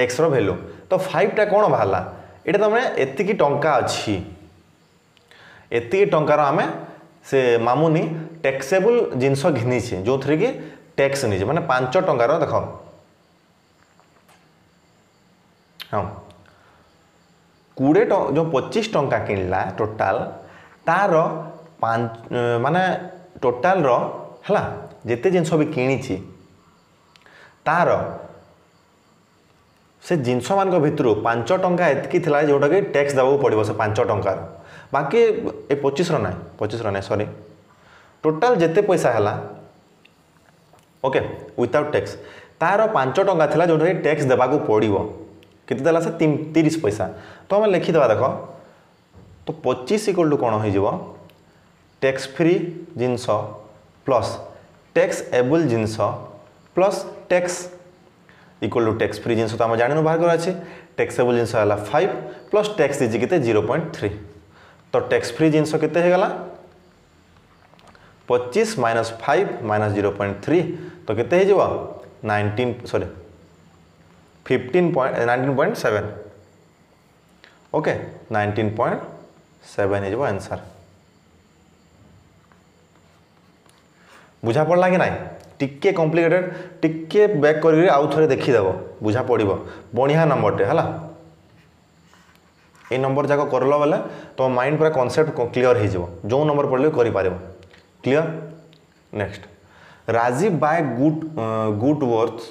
एक्स भैल्यू तो फाइवटा कौन बाहर ये तुम एतिक टा अच्छी एतिक टकर आम ସେ ମାମୁନି ଟେକ୍ସେବୁଲ୍ ଜିନିଷ ଘିନିଛି ଯେଉଁଥିରେ କି ଟ୍ୟାକ୍ସ ନେଇଛି ମାନେ ପାଞ୍ଚ ଟଙ୍କାର ଦେଖ ହଁ କୋଡ଼ିଏ ଟଙ୍କା ଯେଉଁ ପଚିଶ ଟଙ୍କା କିଣିଲା ଟୋଟାଲ ତା'ର ପାଞ୍ଚ ମାନେ ଟୋଟାଲର ହେଲା ଯେତେ ଜିନିଷ ବି କିଣିଛି ତା'ର ସେ ଜିନିଷମାନଙ୍କ ଭିତରୁ ପାଞ୍ଚ ଟଙ୍କା ଏତିକି ଥିଲା ଯେଉଁଟାକି ଟ୍ୟାକ୍ସ ଦେବାକୁ ପଡ଼ିବ ସେ ପାଞ୍ଚ ଟଙ୍କାର বাকি এই পঁচিশর নাই পঁচিশর নাই সরি টোটাল যেতে পয়সা হল ওকে উইথাউট ট্যাক্স তার পাঁচ টঙ্কা লা যেটা ট্যাক্স দেওয়া পড়ব কেতে দেলা সে তিরিশ পয়সা তো আমি লিখি দেওয়া দেখ তো পঁচিশ ইকল টু কোণ হয়ে যাব ট্যাক্স ফ্রি জিনিস প্লস ট্যাক্স এবল জিনিস plus tax equal to tax free জিনিস তো আমি জানিনু বাহার করা ট্যাক্স ট্যাক্সেবল জিনিস হল ফাইভ প্লস ট্যাক্স দিয়েছি কেতে জিরো পয়েন্ট থ্রি तो टैक्स फ्री जिनस के पचिश minus five minus zero point three तो केते nineteen sorry fifteen point nineteen point seven okay nineteen point seven हो बुझा पड़ा कि ना टे कम्प्लिकेटेड টিকে बैक कर देखीदेव बुझा पड़ बढ़िया পড়ব বঢ়িয়া নম্বরটে হলা এই নম্বর যাক করল বেলে তোমার মাইন্ড পুরা কনসেপ্ট ক্লিয়র হয়ে যাব যে নম্বর পড়লে করে পারিব clear next Rajeev buy good good worths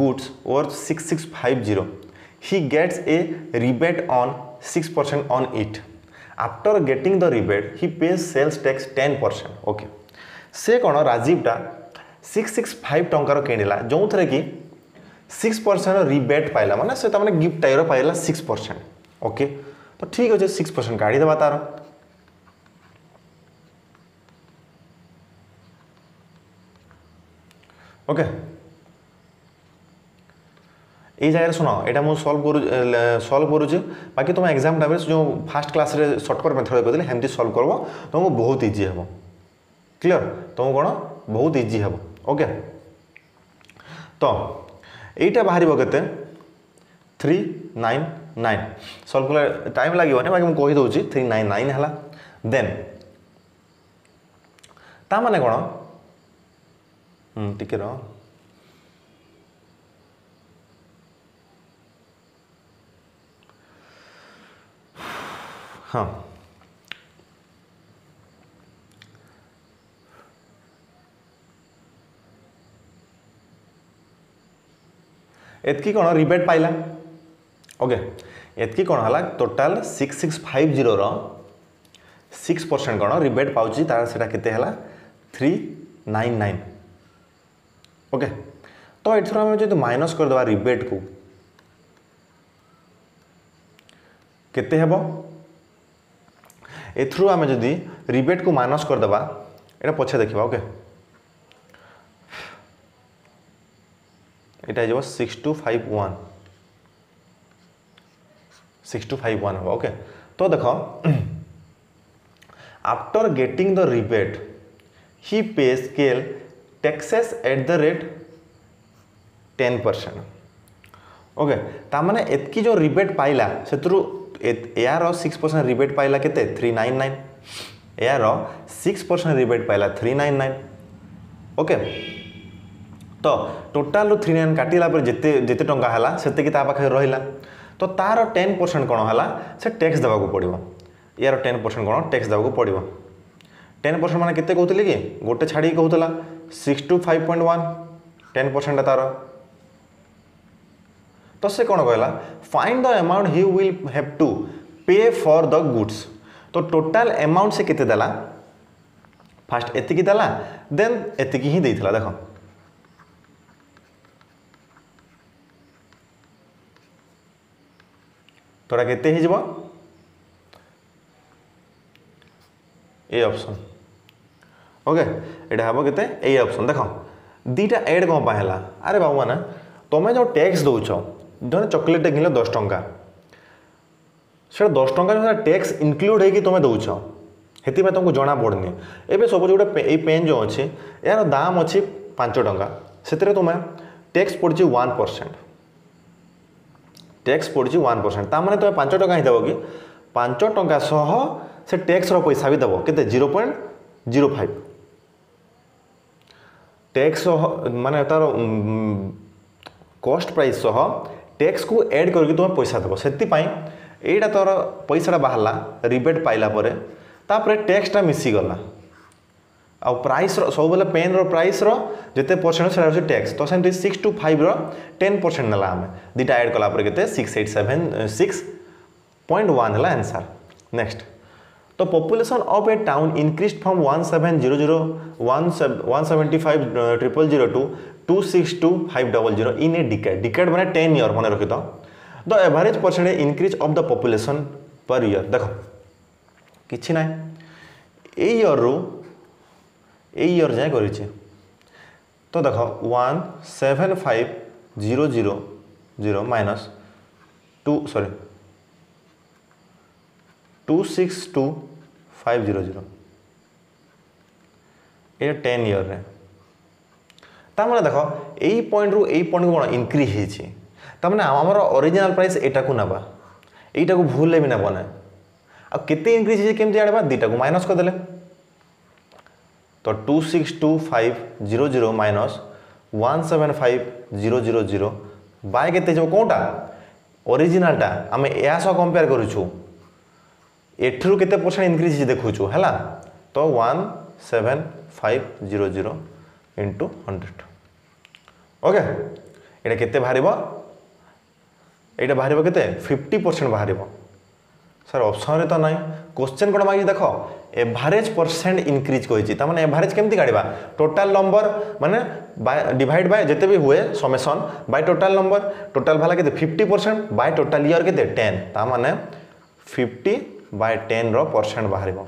goods worth 6650 he gets a rebate on 6% on it after getting the rebate he pays sales tax 10% okay से कौन राजीव टा सिक्स सिक्स फाइव टकर किणला जो थे कि सिक्स परसेंट रिबेट पाइला मानने से गिफ्ट टाइप पाइला सिक्स परसेंट ओके तो ठीक अच्छे सिक्स परसेंट काढ़ तार ओके ये जगह शुण यहाँ मुझ सल्व कर सल्व करुचे बाकी तुम एग्जाम टाइम जो फास्ट क्लास रे सर्टकट मेथड कर हमती सल्व करव तुमको बहुत इजी हे क्लियर तुम कौन बहुत इजी हे ओके तो यहाँ बाहर के थ्री नाइन ନାଇନ୍ ସଲ୍ଭ କଲେ ଟାଇମ୍ ଲାଗିବନି ବାକି ମୁଁ କହିଦେଉଛି ଥ୍ରୀ ନାଇନ୍ ନାଇନ୍ ହେଲା ଦେନ୍ ତା ମାନେ କ'ଣ ଟିକେ ରହ ହଁ एतकी कौन रिबेट पाइला ओके एतक कौन है total six six five zero six percent कौन रिबेट पाँच तरह से थ्री नाइन नाइन ओके तो ये आम जो माइनस करदे रिबेट को केते हम एथ्रु आम जदि रिबेट को माइनस करदे ये पचे देखा ओके यहाँ six two five one six two five one okay तो देख after getting the rebate he pays scale taxes at the rate ten percent okay ताने एतकी जो रिबेट पाइला से यार सिक्स परसेंट रिबेट पाइला के थ्री नाइन नाइन यार सिक्स परसेंट रिबेट पाइला थ्री नाइन नाइन ओके तो टोटाल थ्री नाइन काटिला जिते जिते है से पाखे रहा ତ ତା'ର ଟେନ୍ ପରସେଣ୍ଟ କ'ଣ ହେଲା ସେ ଟ୍ୟାକ୍ସ ଦେବାକୁ ପଡ଼ିବ ୟାର ଟେନ୍ ପରସେଣ୍ଟ କ'ଣ ଟ୍ୟାକ୍ସ ଦେବାକୁ ପଡ଼ିବ ଟେନ୍ ପରସେଣ୍ଟ ମାନେ କେତେ କହୁଥିଲେ କି ଗୋଟେ ଛାଡ଼ିକି କହୁଥିଲା six two five point one ten percent ତା'ର ତ ସେ କ'ଣ କହିଲା find the amount he will have to pay for the goods ତ ଟୋଟାଲ୍ ଆମାଉଣ୍ଟ ସେ କେତେ ଦେଲା ଫାଷ୍ଟ ଏତିକି ଦେଲା ଦେନ୍ ଏତିକି ହିଁ ଦେଇଥିଲା ଦେଖ तोरा के हिजब ओके एटा हबो केते ए ऑप्शन देखो दीटा एड कोन पा हला बाबू माना तुम्हें जो टैक्स दौ जो चकोलेट कि दस टाँचा से दस टाँचा टैक्स इनक्लूड हो तुम दौच से तुमको जना पड़नी एवं सपोज गोटे ये पेन जो अच्छे यार दाम अच्छी पांच टाँचा से तुम्हें टैक्स पड़ी वन परसेंट ট্যাক্স পড়ুଛି ওয়াନ୍ ପରସେଣ୍ଟ ତା ମାନେ ତୁମେ ପାଞ୍ଚ ଟଙ୍କା ହିଁ ଦେବ କି ପାଞ୍ଚ ଟଙ୍କା ସହ ସେ ଟ୍ୟାକ୍ସର ପଇସା ବି ଦେବ କେତେ zero point zero five tax ସହ ମାନେ ତା'ର କଷ୍ଟ ପ୍ରାଇସ୍ ସହ ଟ୍ୟାକ୍ସକୁ ଏଡ଼୍ କରିକି ତୁମେ ପଇସା ଦେବ ସେଥିପାଇଁ ଏଇଟା ତୋର ପଇସାଟା ବାହାରିଲା ରିବେଟ୍ ପାଇଲା ପରେ ତାପରେ ଟ୍ୟାକ୍ସଟା ମିଶିଗଲା आ प्राइस सब पेन रईस रेत परसेंट से टैक्स तो same six two five ten percent ना आम दुटा एड कला के six eight seven six point one answer next तो population of a town increase from one seven zero zero seventy five triple zero to two six two five double zero in a decade decade मैंने ten year मन रखी तो average percent increase of the population per year देख कि ना यर रू এই ইয়ার যায় করেছে তো দেখো one seven five zero zero zero minus two sorry two six two five zero zero এটা টেন ইয়ারে তার মানে দেখো এই পয়েন্টরু এই পয়েন্টকে কোনো ইনক্রিজ হয়েছে তার মানে আমার অরিজিনাল প্রাইস এটাকে নেবা এইটাকে ভুললে বি নেব না আর কেতে ইনক্রিজ হয়েছে কেমতি আনবা দুইটাকে মাইনাস করেদেলে तो two six two five zero zero minus one seven five zero zero zero by के कौटा অরিজিনালটা আমি এয়া সহ কম্পেয়ার করুছু এঠু কেতে পরসেন্ট ইনক্রিজ হয়েছে দেখুছু হ্যাঁ তো one seven five zero zero into hundred okay এটা কেতে বাহার এইটা বাহার কেতে ফিফটি পরসেন্ট বাহার স্যার অপসনরে তো নাই কোশ্চেন কোণ মাগি দেখ एभरेज परसेंट इनक्रीज करছি তার মানে এভারেজ কেমতি কাড়িবা টোটাল নম্বর মানে ডিভাইড বাই যেতে বি হুয়ে summation by total number total ভালা কেতে 50% বাই টোটাল ইয়ার কেতে 10 তার মানে 50 বাই 10 র परसेंट বাহিরিব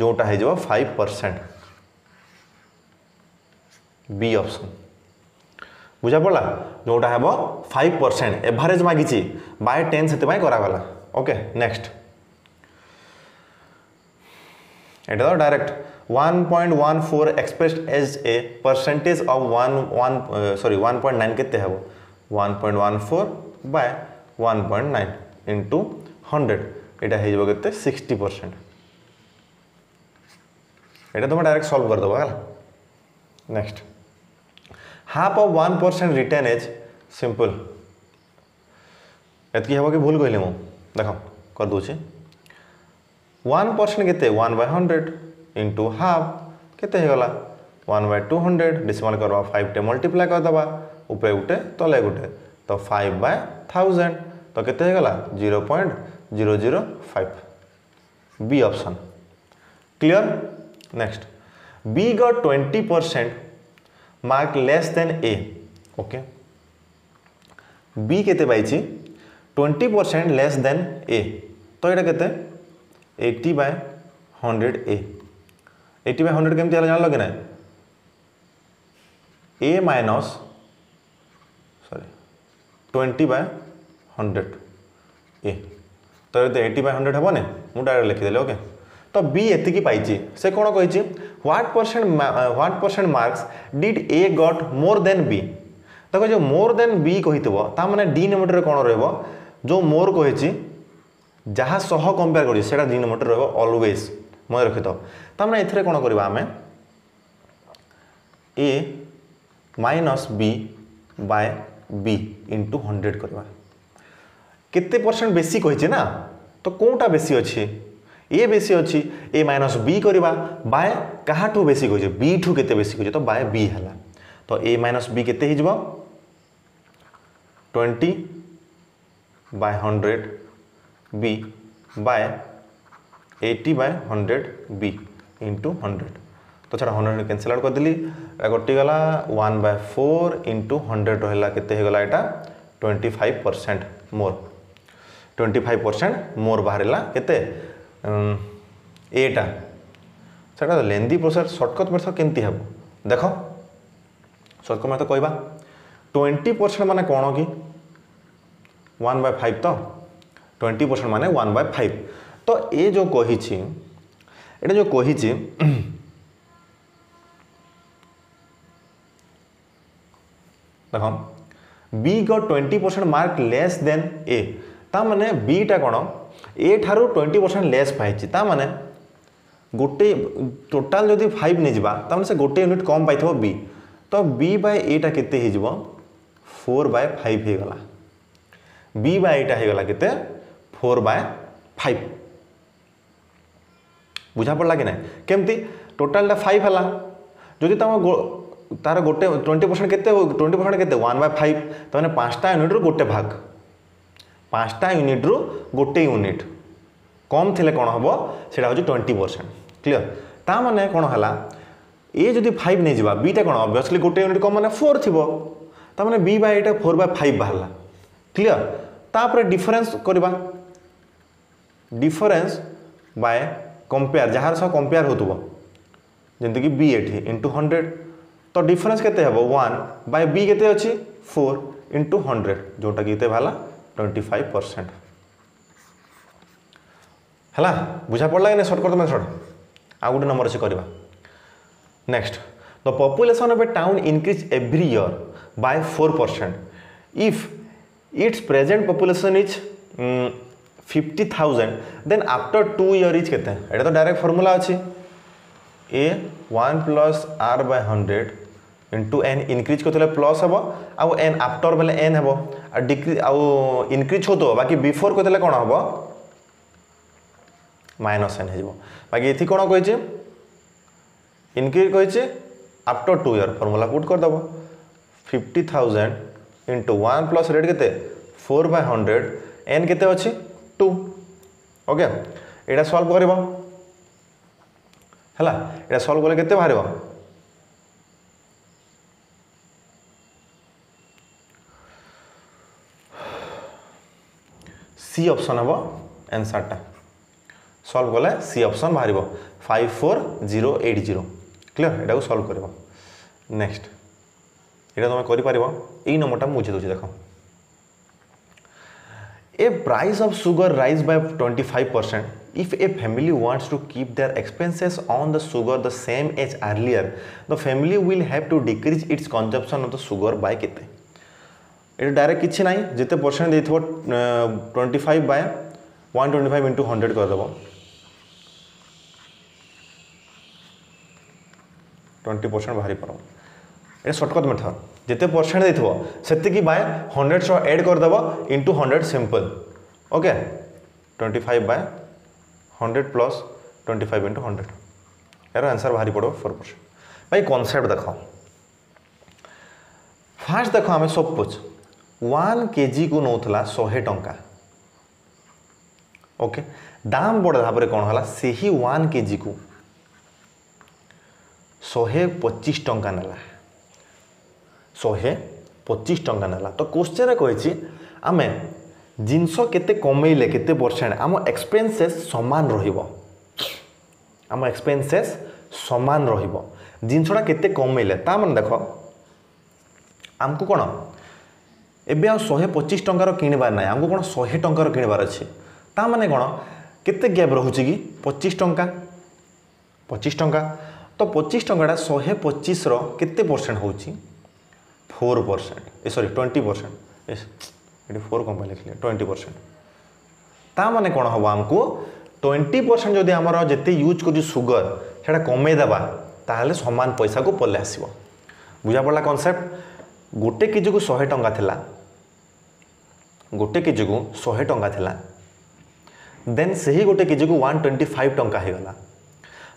जोटा হয়ে যাব 5% বি অপশন বুঝা পড়া যেটা হব ফাইভ পরসেন্ট এভারেজ মাগিছি বাই টেন সেপাই করা okay next and the direct 1.14 express as a percentage of 11 sorry 1.9 point nine कितने वो 1.14 point one four by one point nine into hundred यहाँ हो सिक्सटी परसेंट यहाँ तुम डायरेक्ट सल्व करदेव है next half of one percent return as simple एतक हम कि भूल कहली मुझ देख करदे ୱାନ୍ ପରସେଣ୍ଟ କେତେ one by hundred into half କେତେ ହେଇଗଲା one by two hundred decimal କରିବା ଫାଇଭ୍ଟେ ମଲ୍ଟିପ୍ଲାଏ କରିଦେବା ଉପରେ ଗୋଟେ ତଳେ ଗୋଟେ ତ ଫାଇଭ୍ ବାଇ ଥାଉଜେଣ୍ଡ ତ କେତେ ହେଇଗଲା zero point zero zero five B option clear next B got twenty percent mark less than A okay B के twenty percent less than A तो यहाँ के eighty by hundred A eighty by hundred केमी जान लगे ना A minus sorry twenty by hundred A तो ये तो एट्टी बाय हंड्रेड हेने मुझे डायरेक्ट लिखिदेली ओके तो बी एति पाई से कौन कही what percent what percent marks did A got more than B देखो जो मोर देन बी कही थोड़ा डी नोमीटर कौन रो मोर कही ଯାହା ସହ କମ୍ପେୟାର କରିବ ସେଇଟା ଦୁଇ ନମ୍ବରରେ ରହିବ ଅଲୱେଜ୍ ମନେ ରଖିଥାଉ ତାମାନେ ଏଥିରେ କ'ଣ କରିବା ଆମେ A minus B by B into hundred କରିବା କେତେ ପରସେଣ୍ଟ ବେଶୀ କହିଛି ନା ତ କେଉଁଟା ବେଶୀ ଅଛି ଏ বেশি অছি এ মাইনস বি করা বায় কাহাঠু বেশি কইছে বি ঠু কেতে বেশি কইছে তো বায় বি হলা তো এ মাইনস বি কেতে হয়ে যাব twenty by hundred B by eighty by hundred B into hundred তো ছাড়া হন্ড্রেড ক্যানসেল আউট করেদেলি কটিগলা one by four into hundred রহলা কেতে হয়েগলা এটা twenty five percent more twenty five percent more বাহারা কেতে এটা সেটা লেন্দি প্রসেস সর্টকট মেথড কেমতি হব দেখ সর্টকট মেথড কহবা টোয়েন্টি পরসেন্ট মানে কোণ কি ওয়ান বাই ফাইভ তো ଟ୍ୱେଣ୍ଟି ପରସେଣ୍ଟ ମାନେ ୱାନ୍ ବାଇ ଫାଇଭ୍ ତ ଏ ଯେଉଁ କହିଛି এটা যে কহিছি দেখ B got twenty percent mark less than A তা মানে বিটা কোণ এ ঠার টোয়েন্টি পরসেন্ট লেস পাইছি তা মানে গোটে টোটাল যদি ফাইভ নিয়ে যা তা মানে সে গোটে ইউনিট কম পাই বি তো বি বাই এটা কেতে হয়ে ফোর বাই ফাইভ হয়ে গলা বি বাই এটা হয়ে গলা কেতে ফোর বাই ফাইভ বুঝা পড়লা কি না কেমতি টোটালটা ফাইভ হল যদি তুম তার গোটে টোয়েন্টি পরসেন্ট কেতে টোয়েন্টি পরসেন্ট কেতে ওয়ান বাই ফাইভ তাহলে পাঁচটা ইউনিট্রু গোটে ভাগ পাঁচটা ইউনিট্রু গোটে ইউনিট কম থিলে কোণ হব সেটা হচ্ছে টোয়েন্টি পরসেন্ট ক্লিয়ার তা মানে কোণ হলা এ যদি ফাইভ নিয়ে যা বিটা কোণ অবভিয়সলি গোটে ইউনিট কম মানে ফোর থিব তা মানে বি বাই এটা ফোর বাই ফাইভ বাহারা ক্লিয়ার তাপরে ডিফরেন্স করা ডিফরেন্স বাই কম্পেয়ার যাহার সহ কম্পেয়ার হোথব যেমিতিকি বি এটি ইন্টু হন্ড্রেড তো ডিফরেন্স কেতে হব ওয়ান বাই বি কেতে অছি ফোর ইন্টু হন্ড্রেড যেটা কি বাহারা টোয়েন্টি ফাইভ परसेंट ହେଲା ବୁଝା ପଡ଼ିଲା କି ନାହିଁ ସର୍ଟ କରିଦେବା ସର୍ଟ ଆଉ ଗୋଟେ ନମ୍ବର ଅଛି କରିବା next the population of a town increase every year by four percent if its present population is fifty thousand then after two year is के एटा तो डायरेक्ट फर्मूला अच्छे A one plus R by hundred into N increase करते plus हे आउ N after बेले N हे आ डिक्रिज आउ इनक्रिज हो बाकी बिफोर कहते कौन हम माइनस एन हो बाकी ये कौन कहे इनक्रिज कहे after two year formula put करदेव fifty thousand into one plus rate के फोर बाय हंड्रेड एन के अच्छे টু ওকে এটা সলভ করব ହେଲା ଏଇଟା ସଲ୍ଭ କଲେ କେତେ ବାହାରିବ ସି ଅପସନ୍ ହେବ ଆନ୍ସର୍ଟା ସଲ୍ଭ କଲେ ସି ଅପସନ୍ ବାହାରିବ five four zero eight zero clear ଏଇଟାକୁ ସଲ୍ଭ କରିବ ନେକ୍ସଟ ଏଇଟା ତୁମେ କରିପାରିବ ଏଇ ନମ୍ବରଟା ମୁଁ ବୁଝିଦେଉଛି ଦେଖ If price of sugar rise by 25%, if a family wants to keep their expenses on the sugar the same as earlier, the family will have to decrease its consumption of the sugar by कितने? এটা direct কিছু নাই যেতে percent দিয়ে twenty five by one twenty five into hundred করে দেব twenty percent বাহারি পার এটা শর্টকট মেথড जिते परसेंट দিয়ে সেতিকি बाय हंड्रेड সহ add করেদেব into hundred simple okay twenty five by hundred plus twenty five into hundred यार आंसर बाहरी पड़ो फोर परसेंट भाई कनसेप्ट देख फास्ट देख आम सपोज वन के जी को नौला शहे टा ओके दाम बड़ा भाव में कौन है से ही वन के जी को शहे पचीस टा नाला ଶହେ ପଚିଶ ଟଙ୍କା ନେଲା ତ କୋଶ୍ଚିନ୍ରେ କହିଛି ଆମେ ଜିନିଷ କେତେ କମେଇଲେ କେତେ ପରସେଣ୍ଟ ଆମ ଏକ୍ସପେନ୍ସେସ୍ ସମାନ ରହିବ ଆମ ଏକ୍ସପେନ୍ସେସ୍ ସମାନ ରହିବ ଜିନିଷଟା କେତେ କମେଇଲେ ତା ମାନେ ଦେଖ ଆମକୁ କ'ଣ ଏବେ ଆଉ ଶହେ ପଚିଶ ଟଙ୍କାର କିଣିବାର ନାହିଁ ଆମକୁ କ'ଣ ଶହେ ଟଙ୍କାର କିଣିବାର ଅଛି ତା ମାନେ କ'ଣ କେତେ ଗ୍ୟାପ୍ ରହୁଛି କି ପଚିଶ ଟଙ୍କା ପଚିଶ ଟଙ୍କା ତ ପଚିଶ ଟଙ୍କାଟା ଶହେ ପଚିଶର କେତେ ପରସେଣ୍ଟ ହେଉଛି फोर परसेंट ए सरी ट्वेंटी परसेंट ये फोर लिख लिखिले ट्वेंटी परसेंट मैंने कौन हम आमको ट्वेंटी परसेंट जदि आम जिते यूज कर सुगर से कमेदे ताल सामान पैसा को पल्ले आस बुझा पड़ा कनसेप्ट गोटे के जी को शहे टाँग थी गोटे जी को शहे टाँग थी देन से ही गोटे जी को वन ट्वेंटी फाइव टाँह होगा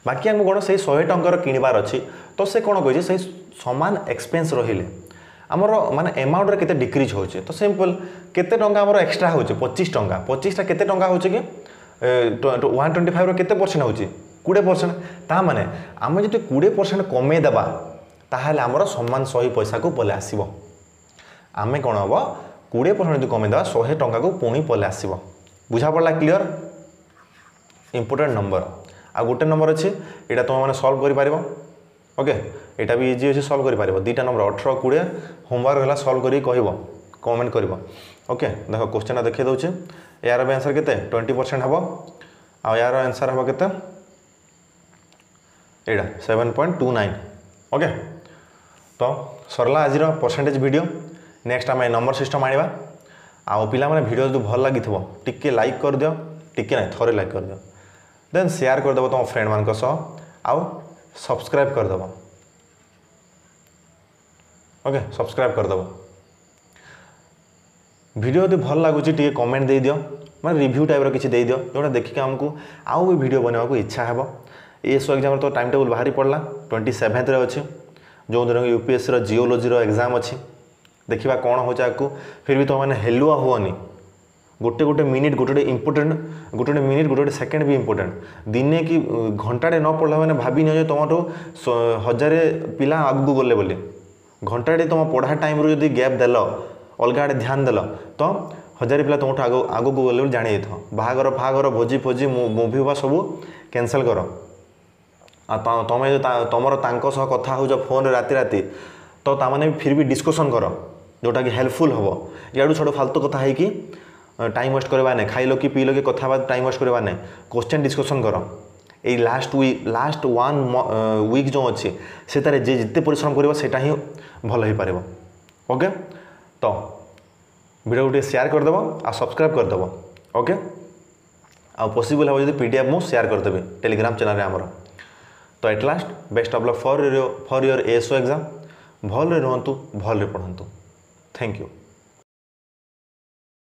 बाकी आम कौन से शहे टकर अच्छी तो से कौन कही सामान एक्सपेन्स रही है আমার মানে এমাউন্টের কেতে ডিক্রিজ হচ্ছে তো সিম্পল কেতে টঙ্কা আমার এক্সট্রা হচ্ছে পঁচিশ টঙ্কা পঁচিশটা কেতে টঙ্কা হচ্ছে কি ওয়ান টোয়েন্টি ফাইভর কেতে পরসেন্ট হচ্ছে কোড়িয়ে পরসেন্ট তা মানে আমি যদি কোড়িয়ে পরসেন্ট কমে দেবা তাহলে আমার সমান শহে পয়সা পলে আসব আমি কোণ হব কোড়িয়ে পরসেন্ট যদি কমে দেওয়া শহে টঙ্কাকে পুঁই পলে আসব বুঝা পড়লা ক্লিয়র ইম্পর্টেন্ট নম্বর আর গোটে নম্বর আছে এটা তোমার সলভ করে পারিব ଓକେ ଏଇଟା ବି ଇଜି ଅଛି ସଲ୍ଭ କରିପାରିବ ଦୁଇଟା ନମ୍ବର ଅଠର କୋଡ଼ିଏ ହୋମୱାର୍କ ହେଲା ସଲ୍ଭ କରିକି କହିବ କମେଣ୍ଟ କରିବ ଓକେ ଦେଖ କୋଶ୍ଚିନ୍ଟା ଦେଖାଇ ଦେଉଛି ଏହାର ବି ଆନ୍ସର୍ କେତେ ଟ୍ୱେଣ୍ଟି ପରସେଣ୍ଟ ହେବ ଆଉ ଏହାର ଆନ୍ସର୍ ହେବ କେତେ ଏଇଟା seven point two nine okay ତ ସରିଲା ଆଜିର ପରସେଣ୍ଟେଜ୍ ଭିଡ଼ିଓ ନେକ୍ସଟ ଆମେ ନମ୍ବର ସିଷ୍ଟମ୍ ଆଣିବା ଆଉ ପିଲାମାନେ ଭିଡ଼ିଓ ଯଦି ଭଲ ଲାଗିଥିବ ଟିକେ ଲାଇକ୍ କରିଦିଅ ଟିକେ ନାହିଁ ଥରେ ଲାଇକ୍ କରିଦିଅ ଦେନ୍ ସେୟାର କରିଦେବ ତୁମ ଫ୍ରେଣ୍ଡମାନଙ୍କ ସହ ଆଉ सब्सक्राइब करदेव ओके सब्सक्राइब करदेव भिड जो भल लगुच कमेंट दे दियो मैं रिव्यू टाइप रिदि जो देखिक आमको आउ भी भिड बनवा को इच्छा हे एस एग्जाम तो टाइम टेबुल बाहरी पड़ा ट्वेंटी सेभेन्थ्रे अच्छे जो दिन यूपीएससी जिओलोजी एग्जाम अच्छी देखा कौन हो फिर भी तो मैंने हेलुआ हुआ नहीं ଗୋଟେ ଗୋଟେ ମିନିଟ୍ ଗୋଟେ ଗୋଟେ ଇମ୍ପୋର୍ଟାଣ୍ଟ ଗୋଟେ ଗୋଟେ ମିନିଟ୍ ଗୋଟେ ଗୋଟେ ସେକେଣ୍ଡ ବି ଇମ୍ପୋର୍ଟାଣ୍ଟ ଦିନେ କି ଘଣ୍ଟାଟେ ନ ପଢ଼ିଲା ମାନେ ଭାବି ନିଅ ଯେ ତୁମଠୁ ହଜାରେ ପିଲା ଆଗକୁ ଗଲେ ବୋଲି ଘଣ୍ଟାଟେ ତୁମ ପଢ଼ା ଟାଇମ୍ରୁ ଯଦି ଗ୍ୟାପ୍ ଦେଲ ଅଲଗା ଆଡ଼େ ଧ୍ୟାନ ଦେଲ ତ ହଜାରେ ପିଲା ତୁମଠୁ ଆଗ ଆଗକୁ ଗଲେ ବୋଲି ଜାଣିଯାଇଥିବ ବାହାଘର ଫାହାଘର ଭୋଜି ଫୋଜି ମୁଭି ବା ସବୁ କ୍ୟାନସଲ୍ କର ଆଉ ତୁମେ ତୁମର ତାଙ୍କ ସହ କଥା ହେଉଛ ଫୋନ୍ରେ ରାତି ରାତି ତ ତାମାନେ ଫିର୍ ବି ଡିସ୍କସନ୍ କର ଯେଉଁଟାକି ହେଲ୍ପଫୁଲ୍ ହେବ ଇଆଡ଼ୁ ଛଡ଼ ଫାଲତୁ କଥା ହେଇକି टाइम वेस्ट करवा नहीं खाइल कि पील कि कथ টাইম ওয়েস্ট करवा नहीं কোশ্চেন ডিসকশন কর এই last week last one week যে অছে সে সেটার যে যেতে পরিশ্রম করব সেটা হি ভালো হয়ে পাব ওকে তো ভিডিও টিকে সেয়ার করেদেব আর সবসক্রাইব করেদেব ওকে আসিবল হব যদি পিডিএফ মু সেয়ার করেদেবি টেলিগ্রাম চ্যানেলে আমার তো at last best of luck for for your S O exam ভালরে রুহতু ভালরে পড়ু থ্যাংক ইউ